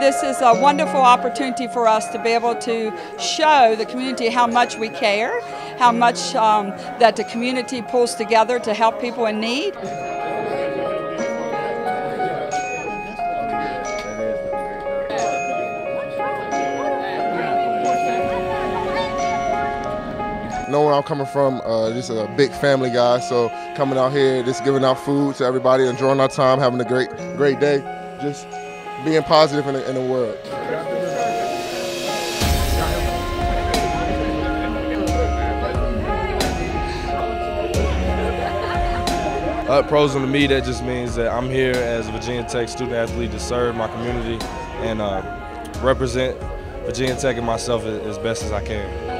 This is a wonderful opportunity for us to be able to show the community how much we care, how much um, that the community pulls together to help people in need. Know where I'm coming from. Uh, just a big family guy, so coming out here, just giving out food to everybody, enjoying our time, having a great, great day, just being positive in the, in the world. Uh, pros to me, that just means that I'm here as a Virginia Tech student athlete to serve my community and uh, represent Virginia Tech and myself as best as I can.